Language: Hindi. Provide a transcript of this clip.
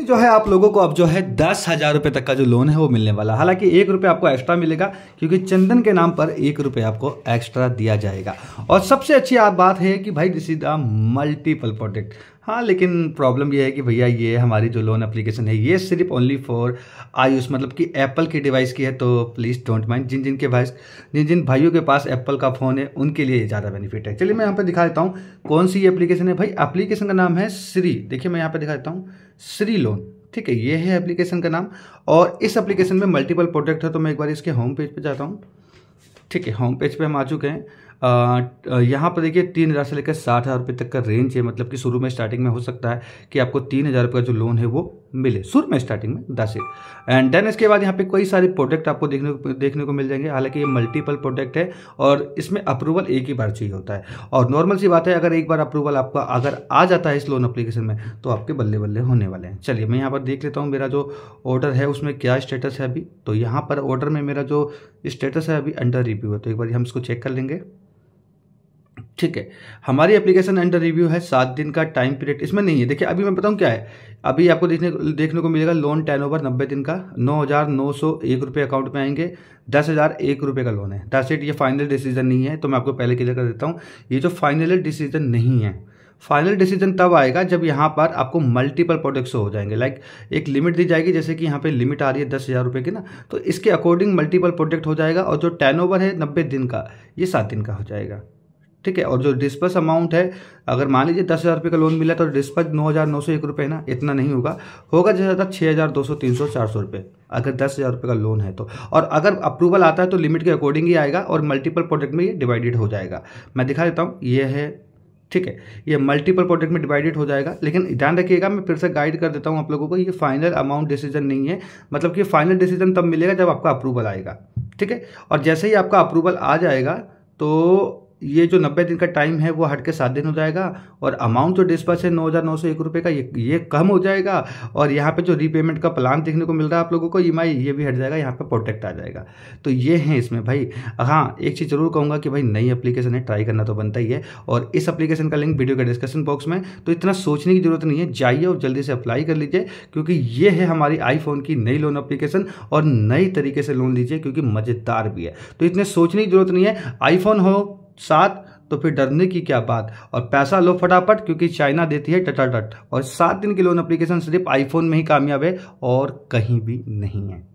जो है, आप लोगों को अब जो है दस हज़ार रुपए तक का जो लोन है, वो मिलने वाला हालाँकि एक रुपए आपको एक्स्ट्रा मिलेगा, क्योंकि चंदन के नाम पर एक रुपए आपको एक्स्ट्रा दिया जाएगा। और सबसे अच्छी आप बात है कि भाई this is the multiple product हाँ लेकिन प्रॉब्लम ये है कि भैया ये हमारी जो लोन एप्लीकेशन है, ये सिर्फ़ ओनली फॉर आयुष मतलब कि एप्पल की डिवाइस की है तो प्लीज़ डोंट माइंड जिन जिन के भाई जिन जिन भाइयों के पास एप्पल का फ़ोन है, उनके लिए ज़्यादा बेनिफिट है। चलिए, मैं यहाँ पर दिखा देता हूँ कौन सी एप्लीकेशन है। भाई एप्लीकेशन का नाम है श्री देखिए, मैं यहाँ पर दिखा देता हूँ। श्री लोन ठीक है, ये है एप्लीकेशन का नाम। और इस एप्लीकेशन में मल्टीपल प्रोडक्ट है तो मैं एक बार इसके होम पेज पर जाता हूँ। ठीक है होम पेज पे हम आ चुके हैं। यहाँ पर देखिए तीन हज़ार से लेकर साठ हज़ार रुपये तक का रेंज है मतलब कि शुरू में स्टार्टिंग में हो सकता है कि आपको तीन हज़ार रुपये का जो लोन है वो मिले। शुरू में स्टार्टिंग में दस इट एंड देन इसके बाद यहाँ पे कई सारे प्रोडक्ट आपको देखने को देखने को मिल जाएँगे। हालाँकि ये मल्टीपल प्रोडक्ट है और इसमें अप्रूवल एक ही बार चाहिए होता है। और नॉर्मल सी बात है, अगर एक बार अप्रूवल आपका, अगर आ जाता है इस लोन अप्लीकेशन में तो आपके बल्ले बल्ले होने वाले हैं। चलिए, मैं यहाँ पर देख लेता हूँ मेरा जो ऑर्डर है, उसमें क्या स्टेटस है अभी। तो यहाँ पर ऑर्डर में मेरा जो स्टेटस है अभी अंडर रिव्यू है। तो एक बार हम इसको चेक कर लेंगे। ठीक है। हमारी एप्लीकेशन अंडर रिव्यू है, सात दिन का टाइम पीरियड इसमें नहीं है। देखिए, अभी मैं बताऊँ क्या है? अभी आपको देखने देखने को मिलेगा लोन टेन ओवर नब्बे दिन का, नौ हज़ार नौ सौ एक रुपये अकाउंट में आएँगे, दस हज़ार एक रुपये का लोन है। दस एट ये फाइनल डिसीज़न नहीं है तो मैं आपको पहले क्लियर कर देता हूँ। ये जो फाइनल डिसीज़न नहीं है फाइनल डिसीज़न तब आएगा जब यहाँ पर आपको मल्टीपल प्रोडक्ट्स हो जाएँगे। लाइक एक लिमिट दी जाएगी, जैसे कि यहाँ पे लिमिट आ रही है दस हज़ार रुपये की ना तो इसके अकॉर्डिंग मल्टीपल प्रोडक्ट हो जाएगा, और जो टेन ओवर है नब्बे दिन का, ये सात दिन का हो जाएगा। ठीक है, और जो डिस्पर्स अमाउंट है, अगर मान लीजिए दस हज़ार रुपये का लोन मिला तो डिस्पर्स नौ हज़ार नौ सौ एक रुपये ना, इतना नहीं होगा। होगा जैसे ज़्यादा छः हज़ार दो सौ, तीन सौ, चार सौ रुपये, अगर दस हज़ार रुपये का लोन है तो। और अगर अप्रूवल आता है तो लिमिट के अकॉर्डिंग ही आएगा और मल्टीपल प्रोडक्ट में ये डिवाइडेड हो जाएगा। मैं दिखा देता हूँ, ये है, ठीक है, ये मल्टीपल प्रोडक्ट में डिवाइडेड हो जाएगा। लेकिन ध्यान रखिएगा, मैं फिर से गाइड कर देता हूँ आप लोगों को, ये फाइनल अमाउंट डिसीज़न नहीं है। मतलब कि फाइनल डिसीज़न तब मिलेगा जब आपका अप्रूवल आएगा, ठीक है? और जैसे ही आपका अप्रूवल आ जाएगा तो ये जो नब्बे दिन का टाइम है, वो हट के सात दिन हो जाएगा और अमाउंट जो डिस्पर्स है, नौ हज़ार नौ सौ एक रुपये का, ये ये कम हो जाएगा और यहाँ पे जो रीपेमेंट का प्लान देखने को मिल रहा है आप लोगों को ईएमआई ये भी हट जाएगा, यहाँ पे प्रोटेक्ट आ जाएगा। तो ये है इसमें भाई। हाँ एक चीज़ ज़रूर कहूँगा कि भाई नई एप्लीकेशन है ट्राई करना तो बनता ही है और इस अप्लीकेशन का लिंक वीडियो के डिस्क्रिप्शन बॉक्स में तो इतना सोचने की ज़रूरत नहीं है, जाइए और जल्दी से अप्लाई कर लीजिए, क्योंकि ये है हमारी आईफोन की नई लोन अप्लीकेशन और नई तरीके से लोन लीजिए, क्योंकि मज़ेदार भी है। तो इतने सोचने की ज़रूरत नहीं है आईफोन हो साथ तो फिर डरने की क्या बात? और पैसा लो फटाफट, क्योंकि चाइना देती है टटाटट। और सात दिन की लोन एप्लीकेशन सिर्फ़ आईफोन में ही कामयाब है और कहीं भी नहीं है।